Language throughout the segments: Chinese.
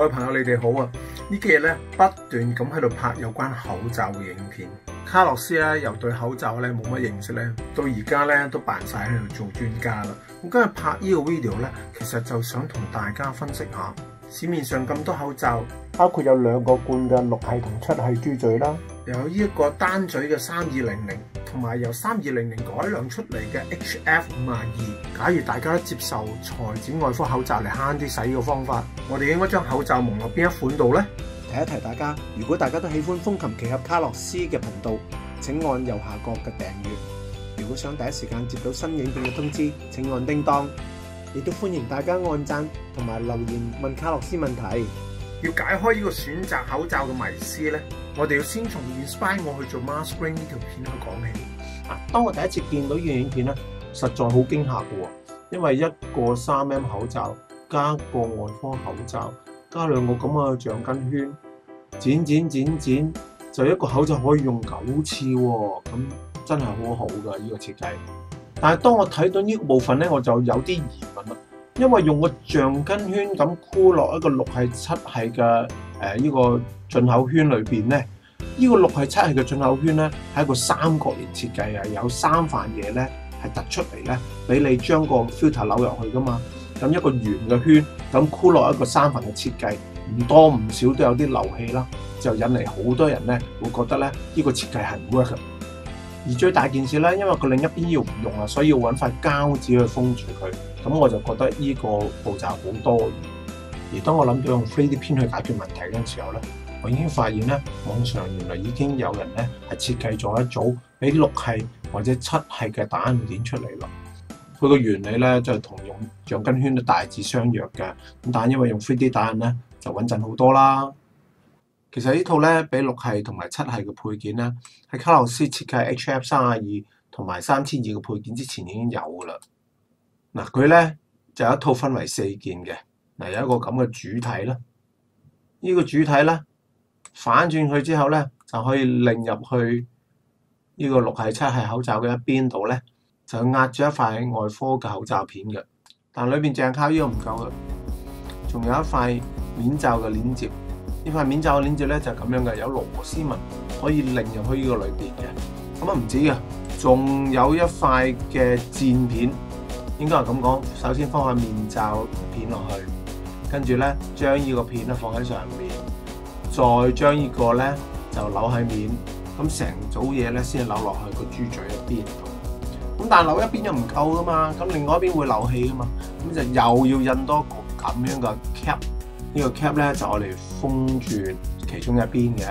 各位朋友，你哋好啊！呢幾日咧不斷咁喺度拍有關口罩嘅影片。卡洛斯咧由對口罩咧冇乜認識咧，到而家咧都扮晒喺度做專家啦。我今日拍呢個 video 咧，其實就想同大家分析下市面上咁多口罩，包括有兩個罐嘅六系同七系猪嘴啦，有呢一個單嘴嘅三二零零，同埋由三二零零改良出嚟嘅 HF 五廿二。假如大家都接受裁剪外科口罩嚟慳啲洗嘅方法，我哋應該將口罩蒙落邊一款度呢？提一提大家，如果大家都喜歡風琴奇俠卡洛斯嘅頻道，請按右下角嘅訂閱。如果想第一時間接到新影片嘅通知，請按叮當。亦都歡迎大家按讚同埋留言問卡洛斯問題。要解開呢個選擇口罩嘅迷思呢，我哋要先從 Inspire 我去做 Mask Ring 呢條片去講起。啊，當我第一次見到呢個影片咧，實在好驚嚇嘅喎，因為一個三 M 口罩加個外科口罩加兩個咁嘅橡筋圈，剪剪剪剪，就一個口罩可以用九次喎，咁真係好好㗎呢個設計。但係當我睇到呢個部分咧，我就有啲疑問啦，因為用個橡筋圈咁箍落一個六係七係嘅誒呢個進口圈裏邊咧，呢個六係七係嘅進口圈咧係一個三角形設計啊，有三塊嘢咧係突出嚟咧，俾你將個 filter 扭入去噶嘛。咁一個圓嘅圈咁箍落一個三份嘅設計，唔多唔少都有啲漏氣啦，就引嚟好多人咧會覺得咧呢個設計係唔 work。而最大件事咧，因為佢另一邊要唔用啊，所以要揾塊膠紙去封住佢。咁我就覺得呢個步驟好多餘。而當我諗到用 3D 編去解決問題嘅時候咧，我已經發現咧，網上原來已經有人咧係設計咗一組俾六系或者七系嘅打印件出嚟咯。佢個原理咧就係同用橡筋圈都大致相若嘅，咁但因為用 3D 打印咧就穩陣好多啦。其實呢套咧俾六系同埋七系嘅配件咧，喺卡洛斯設計 HF 三廿二同埋三千二嘅配件之前已經有噶啦。嗱，佢咧就有一套分為四件嘅，嗱有一個咁嘅主體啦。呢個主體咧反轉佢之後咧就可以令入去呢個六系七系口罩嘅一邊度咧，就壓住一塊外科嘅口罩片嘅。但裏邊淨係靠呢個唔夠嘅，仲有一塊面罩嘅鏈接。呢塊面罩嘅鏈接咧就係咁樣嘅，有螺絲紋可以令入去呢個裏邊嘅。咁啊唔止嘅，仲有一塊嘅墊片，應該係咁講。首先放塊面罩片落去，跟住咧將呢個片咧放喺上面，再將呢個咧就扭喺面，咁成組嘢咧先扭落去個豬嘴一邊度。咁但係扭一邊又唔夠噶嘛，咁另外一邊會漏氣噶嘛，咁就又要印多個咁樣嘅 cap。呢個 cap 咧就我哋封住其中一邊嘅，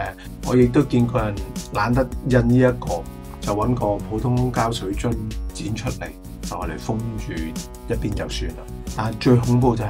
我亦都見過人懶得印呢一個，就揾個普通膠水樽剪出嚟，就我哋封住一邊就算啦。但係最恐怖就係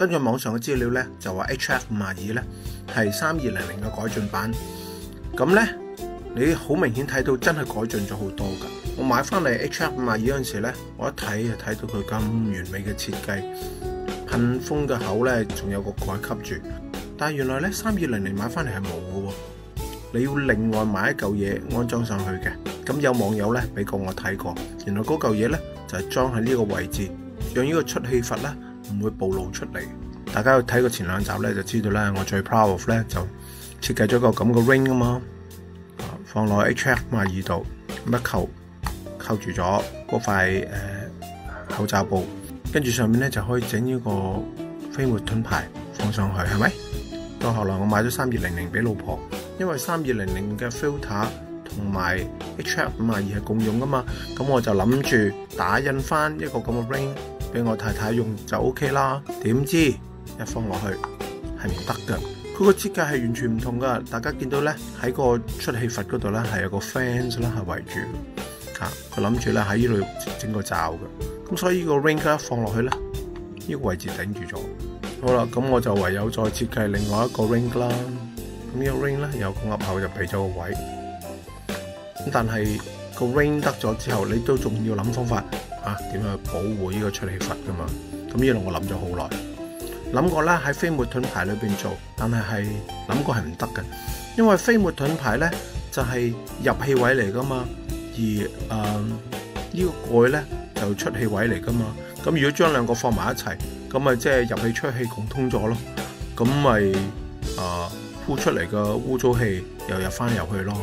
根據網上嘅資料咧，就話 HF 五廿二咧係三二零零嘅改進版。咁咧你好明顯睇到真係改進咗好多㗎。我買翻嚟 HF 五廿二嗰陣時咧，我一睇就睇到佢咁完美嘅設計，噴風嘅口咧仲有個蓋吸住。但係原來咧三二零零買翻嚟係冇嘅喎。你要另外買一嚿嘢安裝上去嘅，咁有網友咧俾過我睇過，原來嗰嚿嘢咧就係裝喺呢個位置，讓呢個出氣閥咧唔會暴露出嚟。大家去睇過前兩集咧就知道咧，我最 proud of 咧就設計咗個咁嘅 ring 啊嘛，放落 HF 五廿二度，咁一扣扣住咗嗰塊誒口罩布，跟住上面咧就可以整呢個飛沫盾牌放上去，係咪？到後來我買咗三二零零俾老婆。因為三二零零嘅 filter 同埋 HF 五廿二係共用噶嘛，咁我就諗住打印翻一個咁嘅 ring 俾我太太用就 OK 啦。點知一放落去係唔得㗎，佢個設計係完全唔同噶。大家見到咧喺個出氣閥嗰度咧係有個 fans 啦，係圍住吓。佢諗住咧喺呢度整個罩嘅，咁所以呢個 ring 一放落去咧，呢個位置頂住咗。好啦，咁我就唯有再設計另外一個 ring 啦。咁呢個 ring 咧有個鴨口就俾咗個位，咁但係個 ring 得咗之後，你都仲要諗方法啊，點樣去保護呢個出氣閥噶嘛？咁呢度我諗咗好耐，諗過啦喺飛沫盾牌裏邊做，但係係諗過係唔得嘅，因為飛沫盾牌咧就係、入氣位嚟噶嘛，而誒、呢個蓋咧就出氣位嚟噶嘛。咁如果將兩個放埋一齊，咁咪即係入氣出氣共通咗咯，咁咪啊〜呼出嚟嘅污糟氣又入翻入去咯，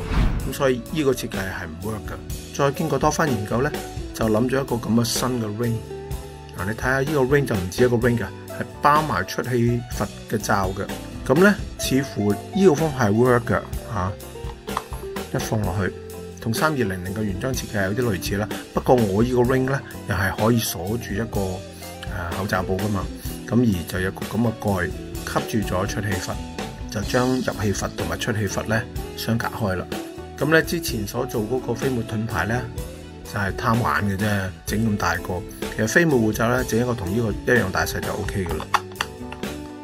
咁所以呢個設計係唔 work 㗎。再經過多番研究咧，就諗咗一個咁嘅新嘅 ring。嗱，你睇下呢個 ring 就唔止一個 ring 嘅，係包埋出氣佛嘅罩嘅。咁咧，似乎呢個方法係 work 㗎嚇。一放落去，同三二零零嘅原裝設計有啲類似啦。不過我呢個 ring 咧，又係可以鎖住一個誒口罩布㗎嘛。咁而就有個咁嘅蓋吸住咗出氣閥。就將入氣閥同埋出氣閥咧相隔開啦。咁咧之前所做嗰個飛沫盾牌咧就係貪玩嘅啫，整咁大個。其實飛沫護罩咧整一個同呢個一樣大細就 O K 噶啦。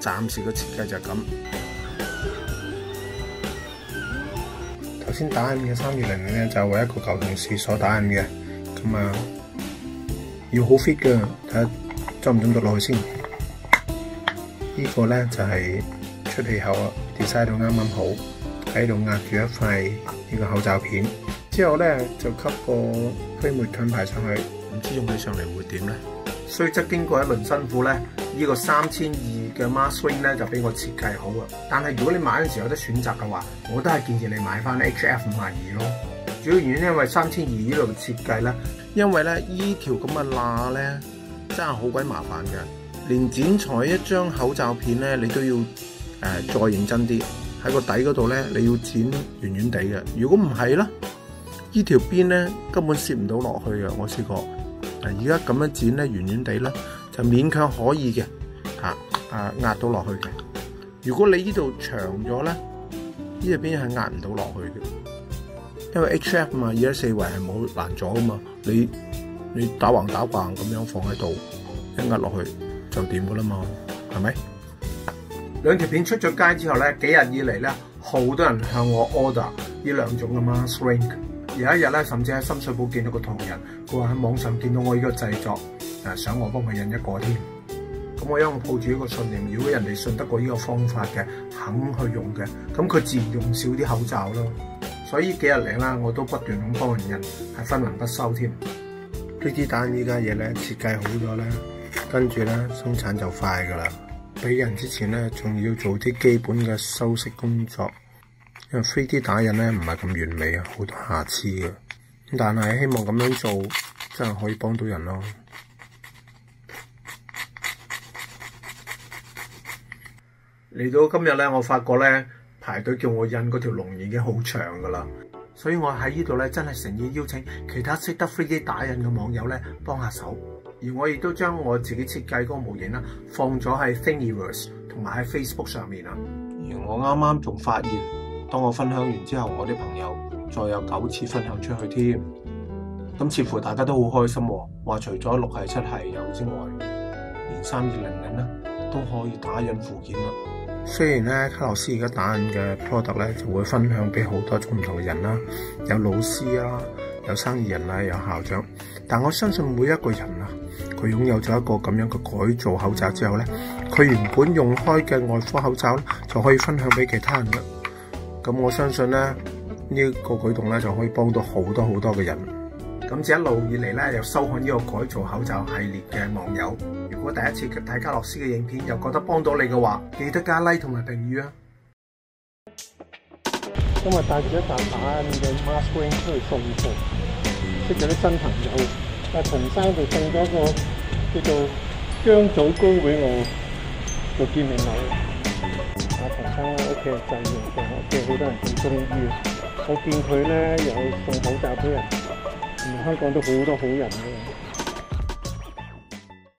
暫時個設計就係咁。頭先打印嘅三二零零咧就係為一個舊同事所打印嘅，咁啊要好 fit 噶，睇下裝唔裝得落去先。呢個咧就係。出氣口啊，design 到啱啱好，喺度壓住一塊呢個口罩片，之後咧就吸個飛沫盾牌上去，唔知用起上嚟會點咧？雖則經過一輪辛苦咧，呢個三千二嘅 mask ring 咧就俾我設計好啊。但係如果你買嗰陣時有得選擇嘅話，我都係建議你買翻 HF 五廿二咯。主要原因因為三千二呢度嘅設計咧，因為咧呢條咁嘅罅咧真係好鬼麻煩嘅，連剪裁一張口罩片咧你都要。誒、再認真啲喺個底嗰度咧，你要剪圓圓地嘅。如果唔係咧，呢條邊咧根本攝唔到落去嘅。我試過，嗱而家咁樣剪咧，圓圓地咧就勉強可以嘅，吓啊壓到落去嘅。如果你呢度長咗咧，呢條邊係壓唔到落去嘅，因為 H F 嘛，而家四圍係冇攔阻噶嘛，你你打橫打橫咁樣放喺度，一壓落去就掂噶啦嘛，係咪？兩條片出咗街之後咧，幾日以嚟咧，好多人向我 order 呢兩種嘅 mask ring。有一日咧，甚至喺深水埗見到個同仁，佢話喺網上見到我呢個製作，誒想我幫佢印一個添。咁我因為抱住呢個信念，如果人哋信得過呢個方法嘅，肯去用嘅，咁佢自然用少啲口罩咯。所以幾日嚟啦，我都不斷咁幫人印，係分文不收添。呢啲單依家嘢咧設計好咗咧，跟住咧生產就快噶啦。俾人之前咧，仲要做啲基本嘅修飾工作，因為 3D 打印咧唔係咁完美啊，好多瑕疵嘅。但係希望咁樣做真係可以幫到人咯。嚟到今日咧，我發覺咧排隊叫我印嗰條龍已經好長噶啦，所以我喺呢度咧真係誠意邀請其他識得 3D 打印嘅網友咧幫下手。而我亦都將我自己設計嗰個模型啦，放咗喺 Thingiverse 同埋喺 Facebook 上面啊。而我啱啱仲發現，當我分享完之後，我啲朋友再有九次分享出去添。咁似乎大家都好開心喎，話除咗六係七係有之外，連三二零零咧都可以打印附件啦。雖然咧卡洛斯而家打印嘅 product 咧就會分享俾好多唔同嘅人啦，有老師啊。有生意人啦，有校長，但我相信每一個人啊，佢擁有咗一個咁樣嘅改造口罩之後咧，佢原本用開嘅外科口罩，就可以分享俾其他人啦。咁我相信咧，呢、這個舉動咧就可以幫到好多好多嘅人。咁一路以嚟咧，又收看呢個改造口罩系列嘅網友，如果第一次睇卡洛斯嘅影片，又覺得幫到你嘅話，記得加 like 同埋評語啊！今日帶住一大把嘅 mask ring 出去送貨，識咗啲新朋友。阿陈生就送咗個叫做薑棗膏俾我做見面礼。阿陳生屋企係製藥嘅，屋企好多人做中醫。我見佢咧有送口罩俾人，原來香港都好多好人嘅。